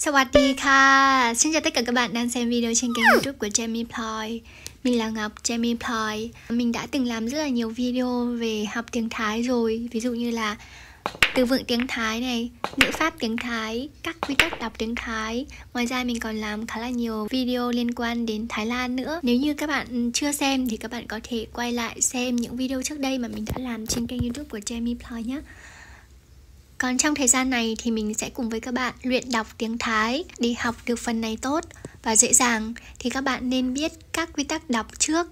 Sawadee Xin chào tất cả các bạn đang xem video trên kênh youtube của Jamie Ploy. Mình là Ngọc Jamie Ploy. Mình đã từng làm rất là nhiều video về học tiếng Thái rồi. Ví dụ như là từ vựng tiếng Thái này, ngữ pháp tiếng Thái, các quy tắc đọc tiếng Thái. Ngoài ra mình còn làm khá là nhiều video liên quan đến Thái Lan nữa. Nếu như các bạn chưa xem thì các bạn có thể quay lại xem những video trước đây mà mình đã làm trên kênh youtube của Jamie Ploy nhé còn trong thời gian này thì mình sẽ cùng với các bạn luyện đọc tiếng Thái để học được phần này tốt và dễ dàng thì các bạn nên biết các quy tắc đọc trước.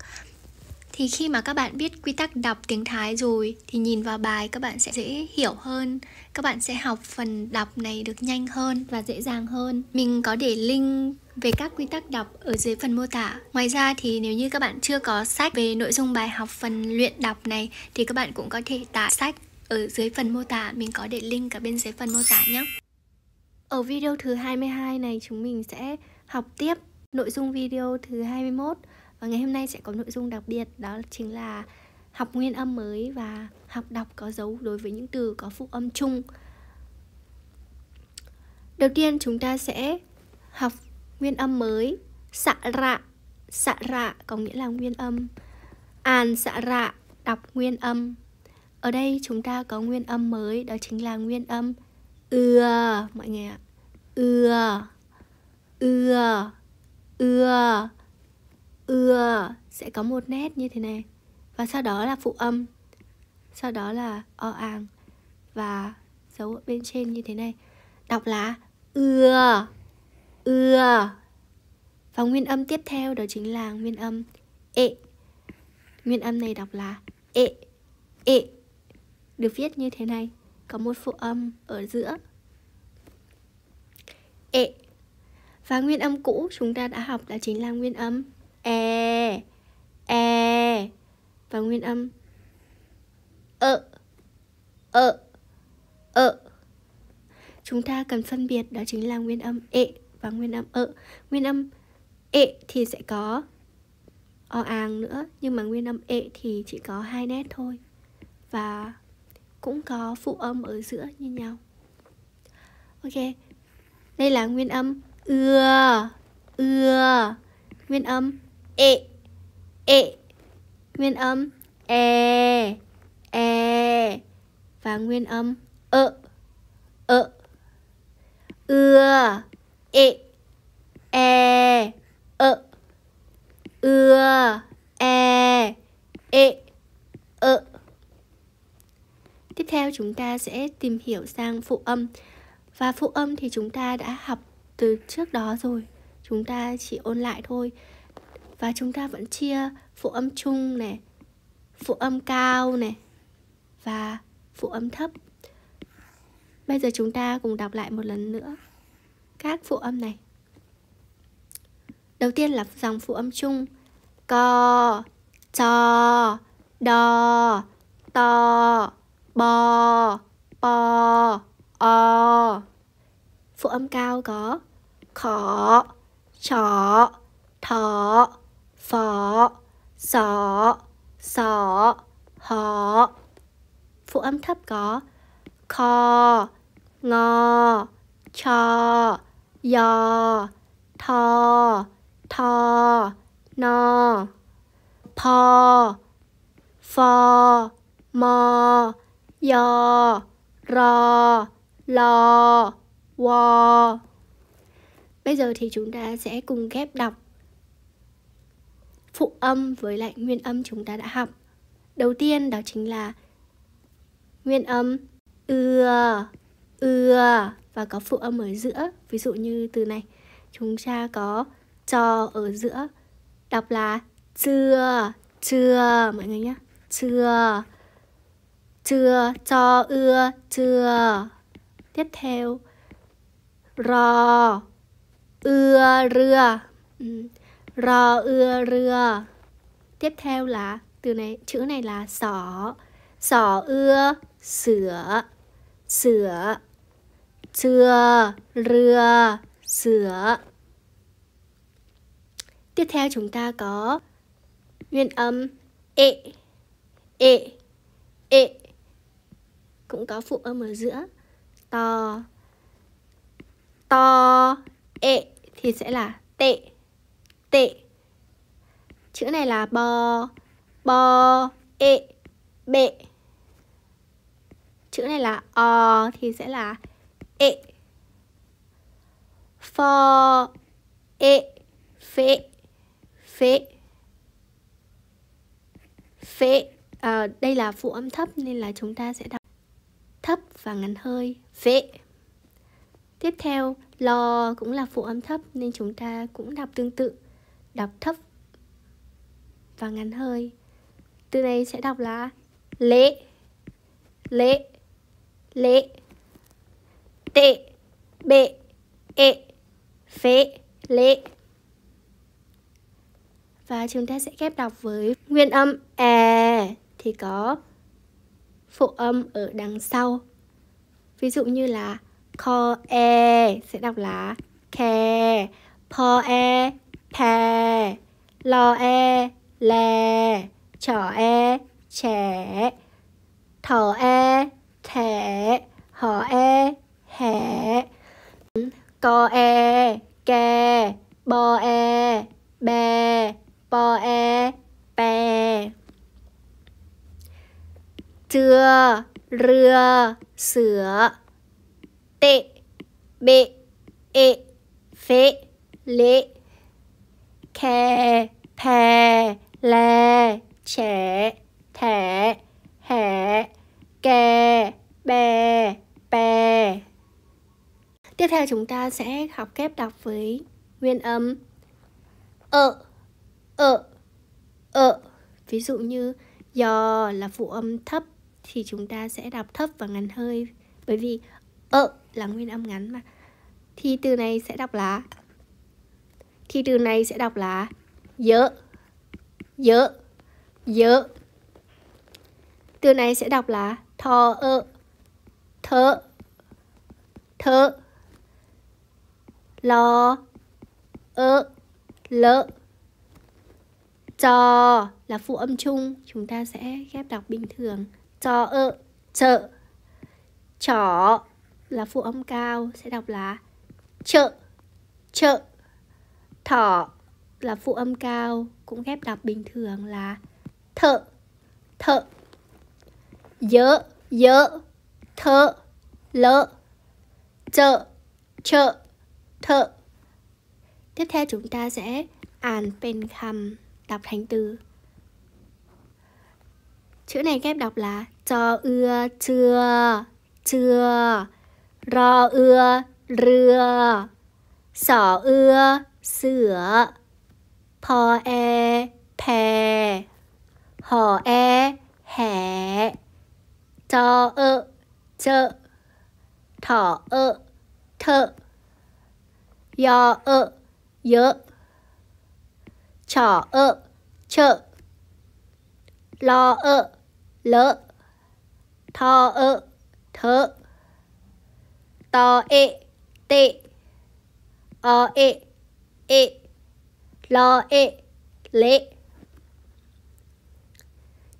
Thì khi mà các bạn biết quy tắc đọc tiếng Thái rồi thì nhìn vào bài các bạn sẽ dễ hiểu hơn, các bạn sẽ học phần đọc này được nhanh hơn và dễ dàng hơn. Mình có để link về các quy tắc đọc ở dưới phần mô tả. Ngoài ra thì nếu như các bạn chưa có sách về nội dung bài học phần luyện đọc này thì các bạn cũng có thể tải sách ở dưới phần mô tả, mình có để link cả bên dưới phần mô tả nhé. Ở video thứ 22 này, chúng mình sẽ học tiếp nội dung video thứ 21 và ngày hôm nay sẽ có nội dung đặc biệt, đó chính là học nguyên âm mới và học đọc có dấu đối với những từ có phụ âm chung. Đầu tiên, chúng ta sẽ học nguyên âm mới. Xạ rạ xạ rạ có nghĩa là nguyên âm. An xạ rạ đọc nguyên âm ở đây chúng ta có nguyên âm mới, đó chính là nguyên âm ưa mọi người ạ. Ưa. Ưa. Ưa. Ưa sẽ có một nét như thế này. Và sau đó là phụ âm. Sau đó là o àng và dấu ở bên trên như thế này. Đọc là ưa. Ưa. Và nguyên âm tiếp theo đó chính là nguyên âm ệ. Nguyên âm này đọc là ệ. Ệ được viết như thế này. Có một phụ âm ở giữa. Ệ và nguyên âm cũ chúng ta đã học là chính là nguyên âm e e. Và nguyên âm ợ ợ ợ chúng ta cần phân biệt đó chính là nguyên âm ệ và nguyên âm ợ nguyên âm ệ thì sẽ có o àng nữa, nhưng mà nguyên âm ệ thì chỉ có hai nét thôi. Và cũng có phụ âm ở giữa như nhau. Ok, đây là nguyên âm ưa ưa nguyên âm ệ ệ nguyên âm e e và nguyên âm ợ ợ ưa ệ e ợ ưa e ệ ợ Tiếp theo chúng ta sẽ tìm hiểu sang phụ âm. Và phụ âm thì chúng ta đã học từ trước đó rồi. Chúng ta chỉ ôn lại thôi. Và chúng ta vẫn chia phụ âm chung này Phụ âm cao này Và phụ âm thấp. Bây giờ chúng ta cùng đọc lại một lần nữa Các phụ âm này. Đầu tiên là dòng phụ âm chung. Co, cho, đo, to, bò. Bò. O phụ âm cao có khó chó thọ phó sọ sọ họ phụ âm thấp có kho, ngò cho yò thò thò no pò phò, mò. Yò, ro, lo, wo. Bây giờ thì chúng ta sẽ cùng ghép đọc phụ âm với lại nguyên âm chúng ta đã học. Đầu tiên đó chính là nguyên âm ưa, ưa và có phụ âm ở giữa. Ví dụ như từ này chúng ta có cho ở giữa Đọc là chưa, chưa mọi người nhé. Chưa chưa, cho ưa, chưa. Tiếp theo. Rò. Ưa, rưa. Ừ. Rò, ưa, rưa. Tiếp theo là, từ này, chữ này là sỏ. Sỏ, ưa, sửa. Sửa. Chưa, rưa, sửa. Tiếp theo chúng ta có nguyên âm ệ ệ ệ cũng có phụ âm ở giữa. To. To. Ệ thì sẽ là tệ. Tệ. Chữ này là bò. Bò. Ệ. Bệ. Chữ này là o thì sẽ là ệ. Pho. Ệ. Phệ. Phệ. Phệ. À, đây là phụ âm thấp nên là chúng ta sẽ đọc thấp và ngắn hơi. Vệ tiếp theo lo cũng là phụ âm thấp nên chúng ta cũng đọc tương tự. Đọc thấp và ngắn hơi. Từ này sẽ đọc là lễ lễ lễ tệ, bệ, ệ, phế lễ và chúng ta sẽ ghép đọc với nguyên âm e thì có phụ âm ở đằng sau. Ví dụ như là kho e sẽ đọc là kè e, e, e, po e pè lo e lè trỏ e trẻ thở e thẻ họ e hẻ co e kè bo e bè po e bè chưa rưa sửa tệ bệ ệ phế lệ kè pè lè trẻ thẻ hẻ kè bè bè Tiếp theo chúng ta sẽ học kép đọc với nguyên âm ợ, ợ, ợ. Ví dụ như giò là phụ âm thấp thì chúng ta sẽ đọc thấp và ngắn hơi bởi vì ợ là nguyên âm ngắn mà. Thì từ này sẽ đọc là thì từ này sẽ đọc là dỡ, dỡ, dỡ. Từ này sẽ đọc là thò ợ, thơ, thơ lo ơ lỡ trò là phụ âm chung chúng ta sẽ ghép đọc bình thường cho ơ, chợ. Chỏ là phụ âm cao, sẽ đọc là chợ chợ. Thỏ là phụ âm cao, cũng ghép đọc bình thường là thợ thợ. Dỡ dỡ thợ lỡ chợ chợ, thợ. Tiếp theo chúng ta sẽ àn pen khăm đọc thành từ. Chữ này ghép đọc là cho ưa, chưa chưa, ro ưa, rưa, sỏ ưa, sửa po e pè hò e hẻ cho ơ, chợ, thỏ ơ, thợ do ơ dỡ trỏ ơ, chợ, lo ơ lỡ, tho ơ, thớ to ê, tê, o ê ê, lo ê lệ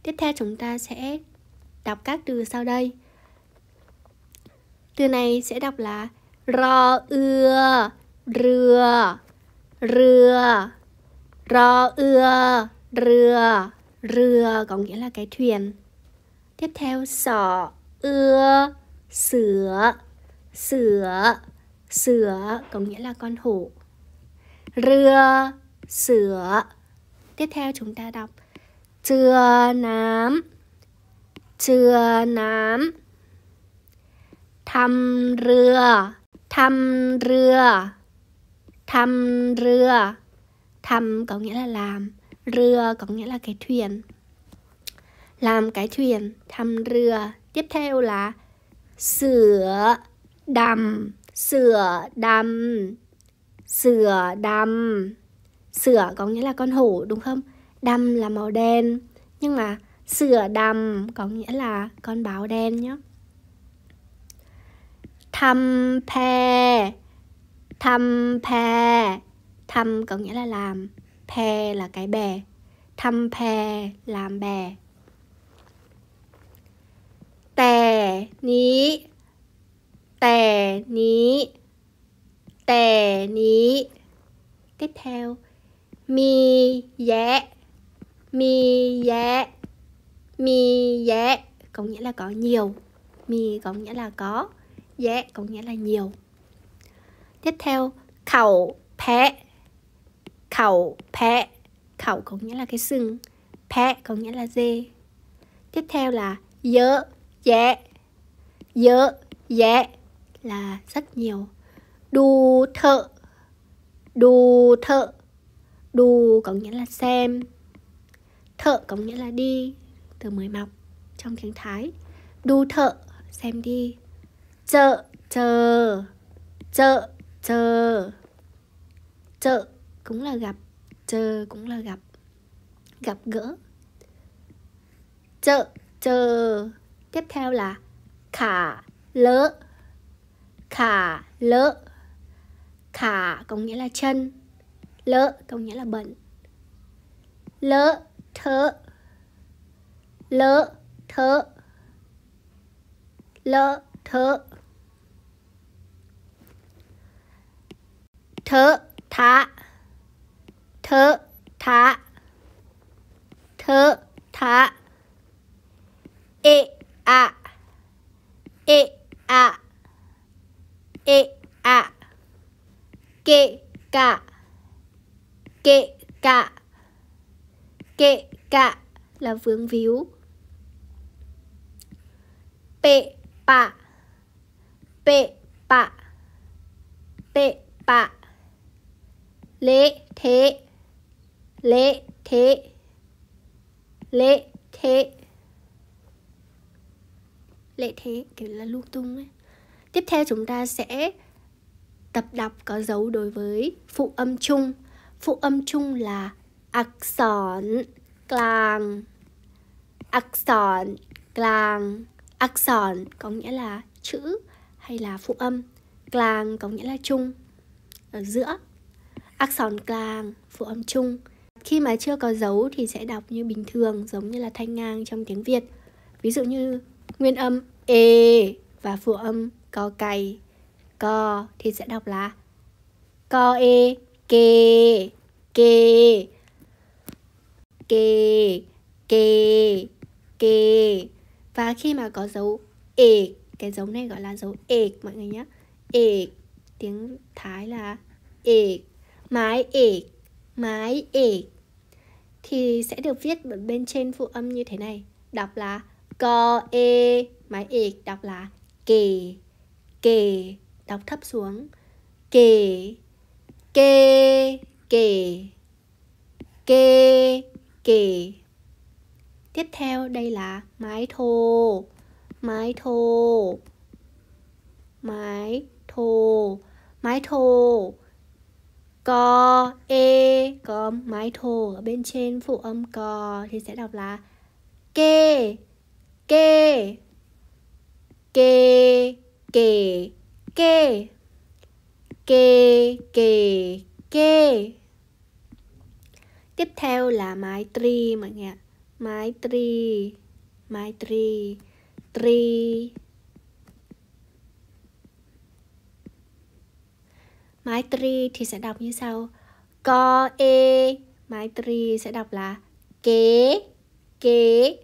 tiếp theo chúng ta sẽ đọc các từ sau đây. Từ này sẽ đọc là rò ưa rưa rưa rò ưa rưa rưa có nghĩa là cái thuyền tiếp theo, sọ, ưa, sửa sửa sửa, có nghĩa là con hổ. Rưa, sửa. Tiếp theo chúng ta đọc chưa nám chưa nám. Thăm rưa thăm rưa thăm rưa. Thăm có nghĩa là làm, rưa có nghĩa là cái thuyền làm cái thuyền thăm rửa. tiếp theo là sửa đầm sửa đầm sửa đầm. Sửa có nghĩa là con hổ, đúng không? Đầm là màu đen. Nhưng mà sửa đầm có nghĩa là con báo đen nhé thăm phe thăm phe. Thăm có nghĩa là làm. Phe là cái bè. Thăm phe, làm bè tè ní tè ní tè ní. Tiếp theo, mi dẻ mi dẻ mi dẻ có nghĩa là có nhiều. Mi có nghĩa là có dẻ có nghĩa là nhiều. Tiếp theo, khẩu pé khẩu pé khẩu có nghĩa là cái sừng. Pé có nghĩa là dê. Tiếp theo là dỡ Dạ. dẻ dỡ dẻ dạ. là rất nhiều. Đu thợ. Đu thợ. Đu có nghĩa là xem. Thợ có nghĩa là đi. Từ mới mọc trong tiếng thái. Đu thợ, xem đi. Chợ, chờ. Chợ chờ. Chợ cũng là gặp. Chờ cũng là gặp. Gặp gỡ. Chợ, chờ tiếp theo là khả lỡ. Khả lỡ. Khả có nghĩa là chân. Lỡ có nghĩa là bẩn. Lỡ thơ lỡ thơ lỡ thơ thơ thả. Thơ thả. Thơ thả. Ê à ê à ê à kệ cả kệ cả kệ cả là vướng víu. Pệ pạ pệ pạ pệ pạ lễ thế. Lễ thế. Lễ thế lệ thế, kiểu là lung tung ấy. Tiếp theo chúng ta sẽ tập đọc có dấu đối với phụ âm chung. Phụ âm chung là akson klang akson klang akson có nghĩa là chữ hay là phụ âm. Klang có nghĩa là chung, ở giữa. Akson klang phụ âm chung. Khi mà chưa có dấu thì sẽ đọc như bình thường, giống như là thanh ngang trong tiếng việt. Ví dụ như nguyên âm e và phụ âm co cày, co thì sẽ đọc là co e kê kê kê kê kê và khi mà có dấu e cái dấu này gọi là dấu e mọi người nhé. E tiếng thái là e mái e mái e thì sẽ được viết bên trên phụ âm như thế này, đọc là co e mái e đọc là kề kề đọc thấp xuống. Kề kê kề kê kề tiếp theo đây là mái thô mái thô mái thô mái thô. Có e có mái thô ở bên trên, phụ âm cò thì sẽ đọc là kê kê. Kê kê kê. Kê kê kê. Tiếp theo là mái tri mọi người ạ. Mái tri mái tri tri. Mái tri thì sẽ đọc như sau. Co e. Mái tri sẽ đọc là kế kế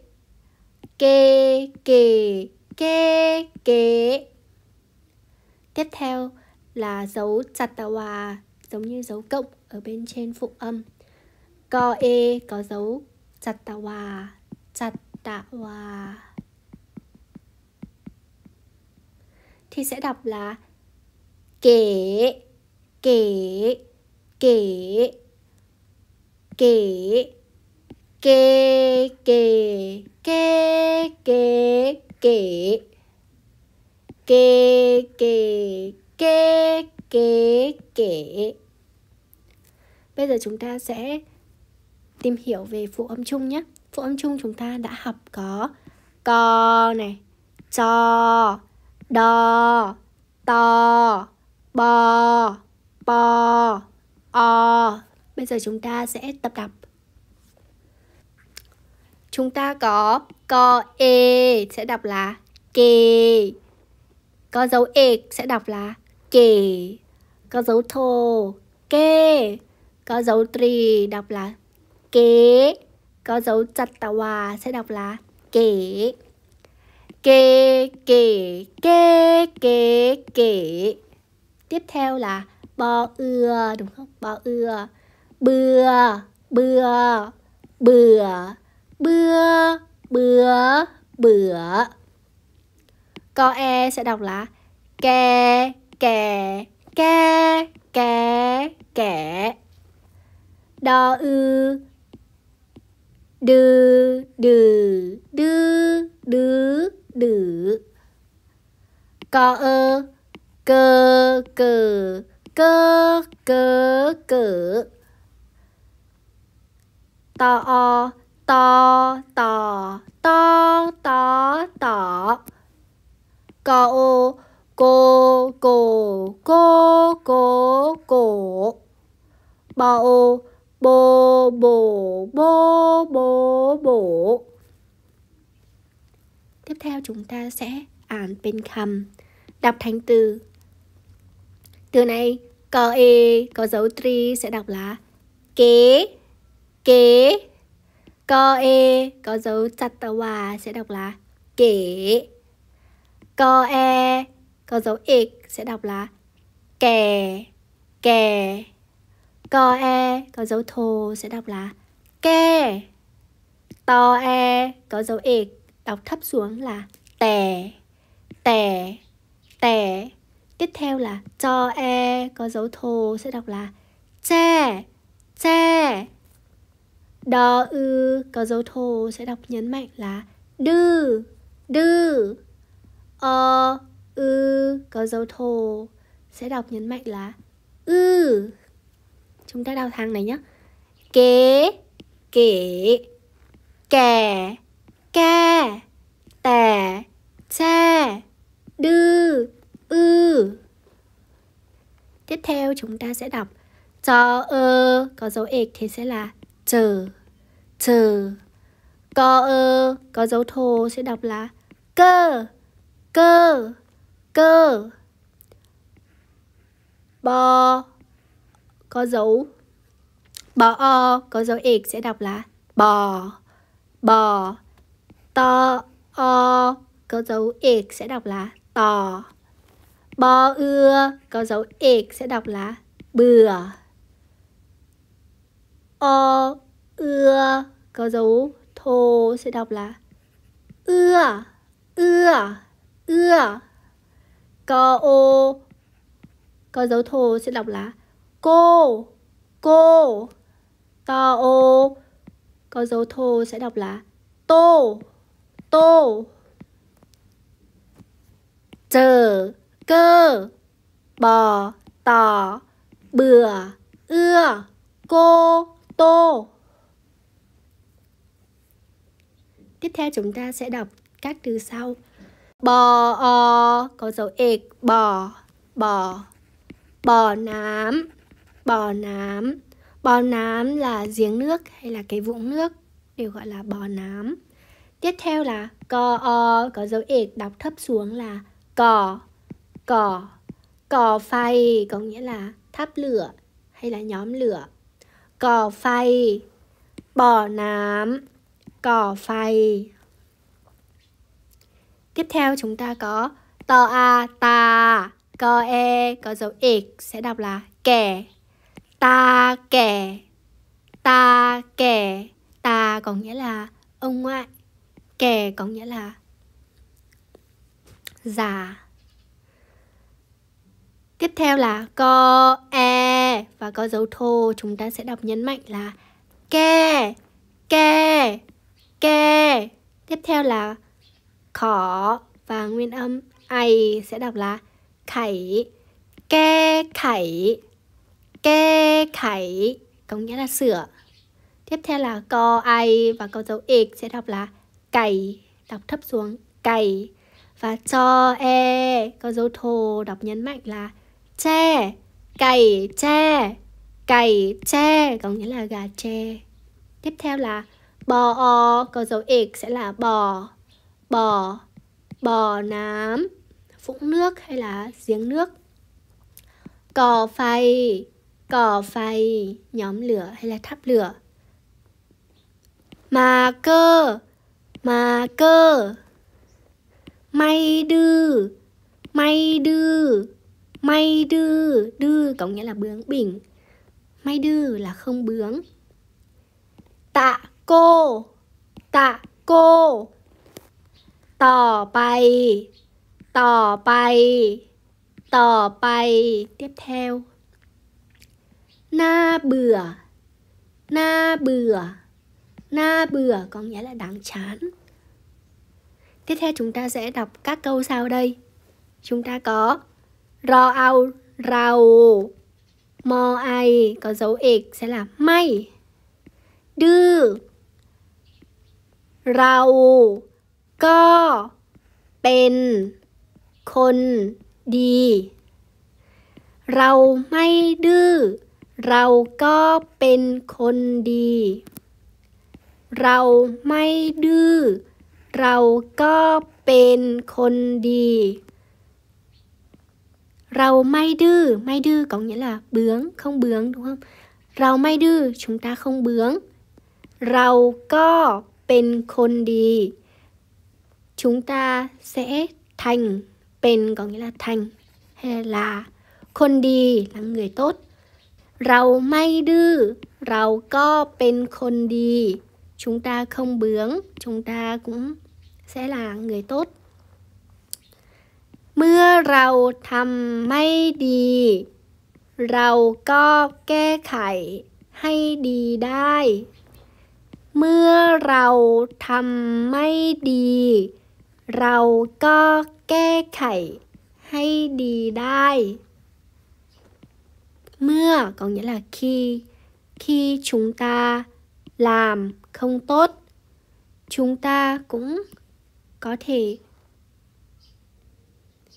kê kê kê kê tiếp theo là dấu chặt hòa giống như dấu cộng ở bên trên phụ âm. Co e có dấu chặt hòa chặt hòa thì sẽ đọc là kể kể kể kể kê kê kê kê kê. Kê kê kê kê kê. Bây giờ chúng ta sẽ tìm hiểu về phụ âm chung nhé. Phụ âm chung chúng ta đã học có co này, cho, đo, to bò bò o. Bây giờ chúng ta sẽ tập đọc chúng ta có co e sẽ đọc là kề. Có dấu e sẽ đọc là kề. Có dấu thô, kê. Có dấu tri đọc là kế. Có dấu chặt tà hòa sẽ đọc là kể. Kê kể, kê kê, kể. Tiếp theo là bò ưa, đúng không? Bò ưa. Bừa bừa bừa bữa bữa bữa. Co e sẽ đọc là kè kè kè kè kẻ đo ư đừ đừ, đư, đứ, đử. Co ơ, cơ cờ cơ cơ cỡ to o to to to to to. Co ô cô cổ cô cổ cổ bo ô bô bổ bô bô bổ tiếp theo chúng ta sẽ án bên căm đọc thành từ. Từ này có e có dấu, tri sẽ đọc là kế kế co e có dấu chặt hòa sẽ đọc là kể. Co e có dấu ịch sẽ đọc là kè kè. Co e có dấu thô, sẽ đọc là ke. To e có dấu ịch đọc thấp xuống là tè tè tè. Tiếp theo là cho e có dấu thô, sẽ đọc là che che đo ư, có dấu thô sẽ đọc nhấn mạnh là đư đư. O, ư, có dấu thô sẽ đọc nhấn mạnh là ư. Chúng ta đọc thang này nhé kế, kể kè ke, tè che đư, ư. Tiếp theo chúng ta sẽ đọc, cho, ơ, có dấu ệch thì sẽ là chờ chờ. Co ơ, có dấu thô sẽ đọc là cơ cơ cơ. Bò có dấu. Bò o có dấu ịch sẽ đọc là bò. Bò. To, o, có dấu ịch sẽ đọc là tò. Bò ưa, có dấu ịch sẽ đọc là bừa o ưa có dấu. Thô sẽ đọc là ưa ưa ưa co ô có dấu thô sẽ đọc là cô cô. To ô có dấu thô sẽ đọc là tô tô. Chờ, cơ, bò tỏ bừa, ưa, cô tô. Tiếp theo chúng ta sẽ đọc các từ sau. Bò, o, có dấu ệch bò bò bò nám. Bò nám. Bò nám là giếng nước hay là cái vũng nước, đều gọi là bò nám. Tiếp theo là co, o, có dấu ệch đọc thấp xuống là cò cò. Cò phay có nghĩa là thắp lửa hay là nhóm lửa cỏ phay. Bò nám. Cỏ phay. Tiếp theo chúng ta có to a, ta. Co e có dấu x, sẽ đọc là kẻ ta kẻ ta kẻ ta có nghĩa là ông ngoại. Kẻ có nghĩa là già tiếp theo là co e và có dấu thô. Chúng ta sẽ đọc nhấn mạnh là ke ke ke. Tiếp theo là khỏ và nguyên âm ai sẽ đọc là khẩy, ke khẩy ke khẩy, có nghĩa là sửa. Tiếp theo là co ai và có dấu x sẽ đọc là cày, đọc thấp xuống cày. Và cho e có dấu thô đọc nhấn mạnh là che cày che cày che có nghĩa là gà tre. Tiếp theo là bò o có dấu ịch sẽ là bò bò bò nám vũng nước hay là giếng nước. Cò phay cò phay nhóm lửa hay là thắp lửa. Mà cơ mà cơ. May đư may đư may đư đư có nghĩa là bướng bỉnh. May đư là không bướng. Tạ cô tạ cô. Tỏ bay tỏ bay tỏ bay tiếp theo. Na bừa na bừa. Na bừa có nghĩa là đáng chán. Tiếp theo chúng ta sẽ đọc các câu sau đây. Chúng ta có รอเอาเรา มอไอก็เสาเอกใช่ลับไม่ ดื้อ เรา ก็เป็น คนดี เราไม่ดื้อ เราก็เป็นคนดี เราไม่ดื้อ เราก็เป็นคนดี rầu may đư. May đư có nghĩa là bướng, không bướng, đúng không? Rầu may đư, chúng ta không bướng. Rầu co bên khôn đi chúng ta sẽ thành. Bên có nghĩa là thành hay là khôn đi là người tốt. Rầu may đư. Rầu co bên khôn đi chúng ta không bướng, chúng ta cũng sẽ là người tốt. มื่อเราทำไม่ดี เราก็แก้ไขให้ดีได้ เมื่อเราทำไม่ดี เราก็แก้ไขให้ดีได้เมื่อ có nghĩa là khi khi chúng ta làm không tốt chúng ta cũng có thể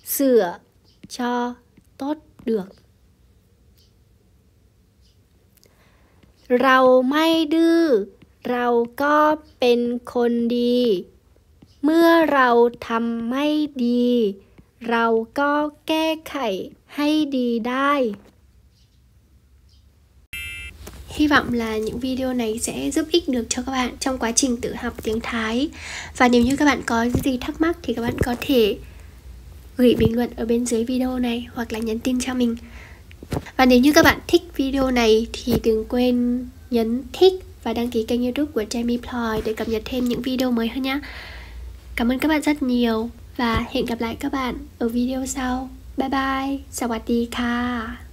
sửa cho tốt được เราไม่ดื้อเราก็เป็นคนดีเมื่อเราทำไม่ดี เราก็แก้ไขให้ดีได้ Hy vọng là những video này sẽ giúp ích được cho các bạn trong quá trình tự học tiếng Thái Và nếu như các bạn có gì thắc mắc thì các bạn có thể gửi bình luận ở bên dưới video này hoặc là nhắn tin cho mình Và nếu như các bạn thích video này thì đừng quên nhấn thích và đăng ký kênh youtube của Jamie Ploy để cập nhật thêm những video mới hơn nhé Cảm ơn các bạn rất nhiều và hẹn gặp lại các bạn ở video sau. Bye bye, สวัสดีค่ะ